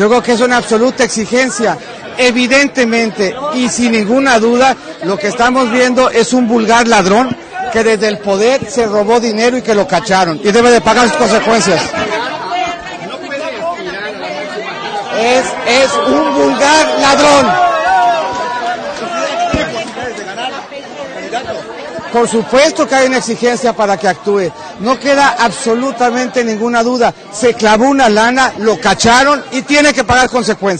Yo creo que es una absoluta exigencia. Evidentemente y sin ninguna duda, lo que estamos viendo es un vulgar ladrón que desde el poder se robó dinero y que lo cacharon y debe de pagar sus consecuencias. Es, es un vulgar ladrón. Por supuesto que hay una exigencia para que actúe. No queda absolutamente ninguna duda. Se clavó una lana, lo cacharon y tiene que pagar consecuencias.